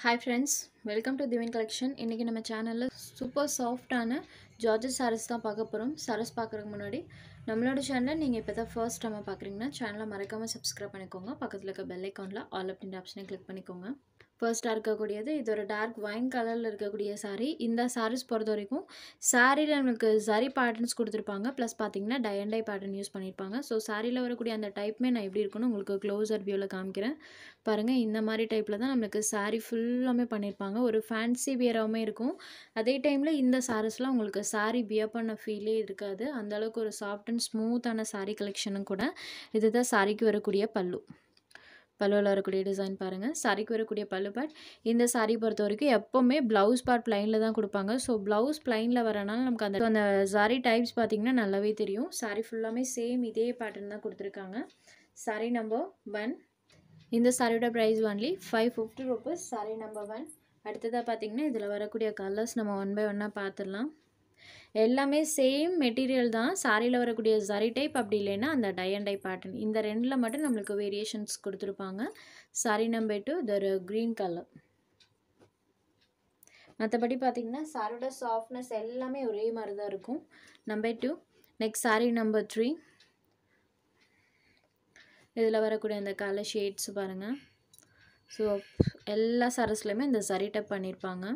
Hi friends welcome to divine collection இன்றைக்கி நம்ம சேனலில் சூப்பர் சாஃப்டான ஜார்ஜஸ் சாரீஸ் தான் பார்க்க போகிறோம் சாரீஸ் பார்க்குறதுக்கு முன்னாடி நம்மளோட சேனலை நீங்கள் இப்போ தான் ஃபர்ஸ்ட் டைம் பார்க்குறீங்கன்னா சேனலை மறக்காமல் சப்ஸ்கிரைப் பண்ணிக்கோங்க. பக்கத்தில் இருக்க பெல் ஐக்கானில் ஆல் அப்படின்ற ஆப்ஷனை கிளிக் பண்ணிக்கோங்க. ஃபர்ஸ்ட்டாக இருக்கக்கூடியது. இது ஒரு டார்க் வைன் கலரில் இருக்கக்கூடிய சாரீ இந்த சாரீஸ் பொறுத்த வரைக்கும் சாரியில் நம்மளுக்கு சரி பேட்டர்ன்ஸ் கொடுத்துருப்பாங்க. ப்ளஸ் பார்த்தீங்கன்னா tie and tie pattern use பண்ணியிருப்பாங்க ஸோ சாரியில் வரக்கூடிய அந்த டைப்புமே நான் எப்படி இருக்குன்னு உங்களுக்கு க்ளோஸர் வியூவில் காமிக்கிறேன். பாருங்கள் இந்த மாதிரி டைப்பில் தான் நம்மளுக்கு சாரீ ஃபுல்லாமே பண்ணியிருப்பாங்க ஒரு ஃபேன்சி வியராகவுமே இருக்கும். அதே டைமில் இந்த சாரீஸ்லாம் உங்களுக்கு சாரீ வியர் பண்ண ஃபீலே இருக்காது. அந்தளவுக்கு ஒரு சாஃப்ட் அண்ட் ஸ்மூத்தான சாரீ கலெக்ஷனும் கூட. இதுதான் சாரிக்கு வரக்கூடிய பல்லு. பல்லுவில் வரக்கூடிய டிசைன் பாருங்கள் சாரிக்கு வரக்கூடிய பல்லு பாட் இந்த சாரீ பொறுத்த வரைக்கும் எப்போவுமே ப்ளவுஸ் பார்ட் ப்ளைனில் தான் கொடுப்பாங்க. ஸோ ப்ளவுஸ் ப்ளைனில் வரனால நமக்கு அந்த அந்த saree டைப்ஸ் பார்த்திங்கன்னா நல்லாவே தெரியும். saree ஃபுல்லாமே சேம் இதே பேட்டர்ன் தான் கொடுத்துருக்காங்க. சாரி நம்பர் ஒன் இந்த சாரியோட price only five fifty rupees sari number one அடுத்ததாக பார்த்தீங்கன்னா இதில் வரக்கூடிய கலர்ஸ் நம்ம ஒன் பை ஒன்னாக பார்த்துடலாம் எல்லாமே சேம் மெட்டீரியல் தான். சாரியில் வரக்கூடிய சரி டைப் அப்படி இல்லைன்னா அந்த டை அண்ட் டை பேட்டர்ன் இந்த ரெண்டில் மட்டும் நம்மளுக்கு வேரியேஷன்ஸ் கொடுத்துருப்பாங்க. சாரி நம்பர் டூ இது ஒரு க்ரீன் கலர் மற்றபடி பார்த்திங்கன்னா சாரியோட சாஃப்ட்னஸ் எல்லாமே ஒரே மாதிரி தான் இருக்கும். Number two next sari number three இதில் வரக்கூடிய அந்த கலர் ஷேட்ஸ் பாருங்கள் ஸோ எல்லா சாரஸ்லையுமே இந்த சரி டைப் பண்ணியிருப்பாங்க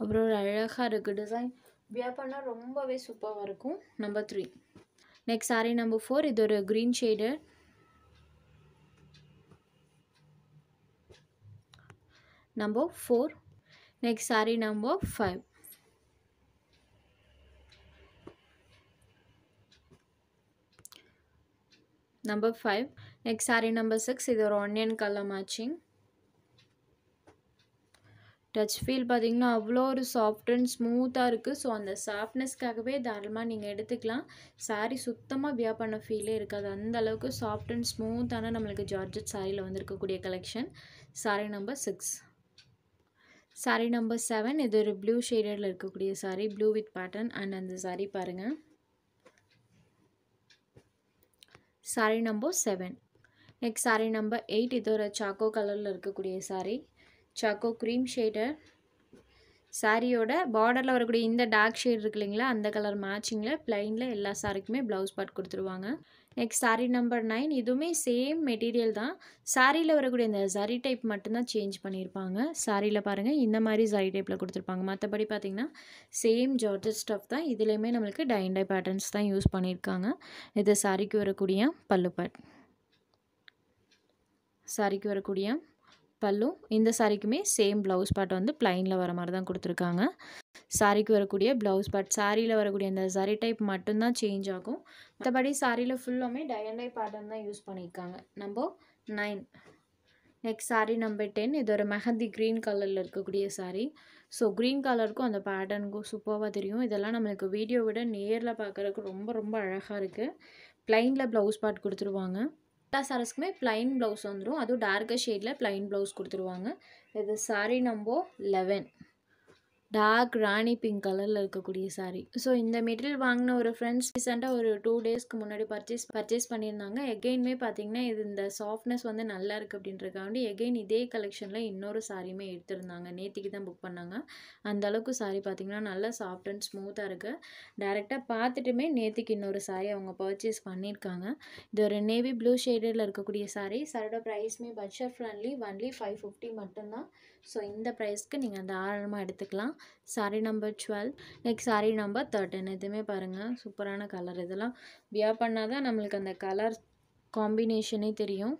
அப்புறம் ஒரு அழகாக இருக்குது டிசைன் வியர் பண்ணால் ரொம்பவே சூப்பராக இருக்கும். Number three next sari number four இது ஒரு green shade number four next sari number five number five next sari number six இது ஒரு onion colour matching touch feel பார்த்திங்கன்னா அவ்வளோ ஒரு சாஃப்ட் அண்ட் ஸ்மூத்தாக இருக்குது ஸோ அந்த சாஃப்ட்னஸ்க்காகவே தாராளமாக நீங்கள் எடுத்துக்கலாம். சாரீ சுத்தமாக வியா பண்ண ஃபீலே இருக்காது. அந்த அளவுக்கு சாஃப்ட் அண்ட் ஸ்மூத்தான நம்மளுக்கு ஜார்ஜட் சாரியில் வந்திருக்கக்கூடிய collection sari number six sari number seven இது ஒரு ப்ளூ ஷேடடில் இருக்கக்கூடிய sari blue with pattern and அந்த சாரீ பாருங்கள் sari number seven next sari number eight இது ஒரு சாக்கோ கலரில் இருக்கக்கூடிய சாரீ சாக்கோ க்ரீம் ஷேடர் சாரியோட பார்டரில் வரக்கூடிய இந்த டார்க் ஷேட் இருக்கு இல்லைங்களா அந்த கலர் மேட்சிங்கில் ப்ளைனில் எல்லா சாரிக்குமே ப்ளவுஸ் பார்ட் கொடுத்துருவாங்க. நெக்ஸ்ட் சாரீ நம்பர் நைன் இதுவுமே சேம் மெட்டீரியல் தான். சாரியில் வரக்கூடிய இந்த சரி டைப் மட்டும்தான் சேஞ்ச் பண்ணியிருப்பாங்க. சாரியில் பாருங்கள் இந்த மாதிரி சரி டைப்பில் கொடுத்துருப்பாங்க. மற்றபடி பார்த்திங்கன்னா சேம் ஜார்ஜட் ஸ்டஃப் தான். இதுலேயுமே நம்மளுக்கு டைண்டை பேட்டர்ன்ஸ் தான் யூஸ் பண்ணியிருக்காங்க. இது சாரிக்கு வரக்கூடிய பல்லு சாரிக்கு வரக்கூடிய பல்லும் இந்த சாரிக்குமே சேம் ப்ளவுஸ் பார்ட் வந்து ப்ளைனில் வர மாதிரி தான் கொடுத்துருக்காங்க. சாரிக்கு வரக்கூடிய ப்ளவுஸ் பார்ட் சாரியில் வரக்கூடிய இந்த சரி டைப் மட்டும்தான் சேஞ்ச் ஆகும். மற்றபடி சாரியில் ஃபுல்லுமே டயண்டை பேட்டர்ன் தான் யூஸ் பண்ணியிருக்காங்க. Number nine next sari number ten இது ஒரு மெஹந்தி க்ரீன் கலரில் இருக்கக்கூடிய சாரீ ஸோ க்ரீன் கலருக்கும் அந்த பேட்டர்னுக்கும் சூப்பராக தெரியும். இதெல்லாம் நம்மளுக்கு வீடியோ விட நேரில் பார்க்குறதுக்கு ரொம்ப ரொம்ப அழகாக இருக்குது ப்ளைனில் ப்ளவுஸ் பார்ட் கொடுத்துருவாங்க. எல்லா சாரஸ்க்குமே ப்ளைன் ப்ளவுஸ் வந்துடும் அதுவும் டார்க்கர் ஷேடில் ப்ளைன் ப்ளவுஸ் கொடுத்துருவாங்க. இது sari number eleven dark rani pink கலரில் இருக்கக்கூடிய சாரீ ஸோ இந்த மெட்டீரியல் வாங்கின ஒரு ஃப்ரெண்ட்ஸ் ரீசெண்டாக ஒரு டூ டேஸ்க்கு முன்னாடி பர்ச்சேஸ் பர்ச்சேஸ் பண்ணியிருந்தாங்க. எகெயின்மே பார்த்தீங்கன்னா இது இந்த சாஃப்ட்னஸ் வந்து நல்லா இருக்குது அப்படின்றக்காண்டி எகெயின் இதே கலெக்ஷனில் இன்னொரு சாரியுமே எடுத்திருந்தாங்க. நேற்றுக்கு தான் புக் பண்ணாங்க. அந்த அளவுக்கு பார்த்தீங்கன்னா நல்லா சாஃப்ட் அண்ட் ஸ்மூத்தாக இருக்குது டேரெக்டாக பார்த்துட்டுமே நேற்றுக்கு இன்னொரு சாரீ அவங்க பர்ச்சேஸ் பண்ணியிருக்காங்க. இது ஒரு நேவி ப்ளூ ஷேடில் இருக்கக்கூடிய சாரி சாரோட ப்ரைஸ்மே budget friendly only five fifty மட்டும்தான். ஸோ இந்த ப்ரைஸ்க்கு நீங்கள் தாராளமாக எடுத்துக்கலாம். Sari number twelve next sari number thirteen இதுவுமே பாருங்கள் சூப்பரான கலர் இதெல்லாம். வியர் பண்ணால் தான் நம்மளுக்கு அந்த கலர் காம்பினேஷனே தெரியும்.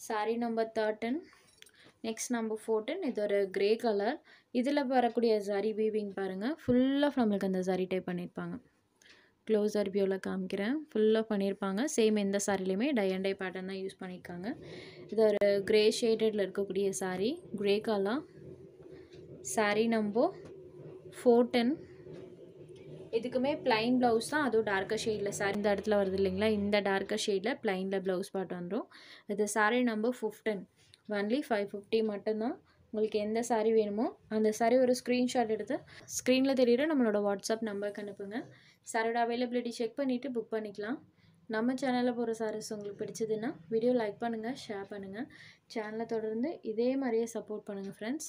Sari number thirteen next number fourteen இது ஒரு க்ரே கலர் இதில் வரக்கூடிய சரி வீவிங் பாருங்கள் ஃபுல்லாக நம்மளுக்கு அந்த சரி டைப் பண்ணியிருப்பாங்க. க்ளோஸர் வியூவில் காமிக்கிறேன். ஃபுல்லாக பண்ணியிருப்பாங்க. சேம் எந்த சாரிலையுமே டை அண்ட் டை பேட்டர்ன் தான் யூஸ் பண்ணியிருக்காங்க. இது ஒரு க்ரே ஷேடடில் இருக்கக்கூடிய sari grey colour sari number fourteen இதுக்குமே ப்ளைன் ப்ளவுஸ் தான் அதுவும் டார்க்கர் ஷேடில் சாரி இந்த இடத்துல வருது இல்லைங்களா? இந்த டார்க்கர் ஷேடில் ப்ளைனில் ப்ளவுஸ் பாட்டு வந்துடும் இது sari number fifteen only five fifty மட்டும்தான். உங்களுக்கு எந்த சாரீ வேணுமோ அந்த சாரீ ஒரு ஸ்க்ரீன்ஷாட் எடுத்து ஸ்க்ரீனில் தெரியுற நம்மளோட வாட்ஸ்அப் நம்பருக்கு அனுப்புங்க. சாரோட அவைலபிலிட்டி செக் பண்ணிவிட்டு புக் பண்ணிக்கலாம். நம்ம சேனலில் போகிற சாரீஸ் உங்களுக்கு பிடிச்சதுன்னா வீடியோ லைக் பண்ணுங்கள் ஷேர் பண்ணுங்கள் சேனலை தொடர்ந்து இதே மாதிரியே சப்போர்ட் பண்ணுங்கள் ஃப்ரெண்ட்ஸ்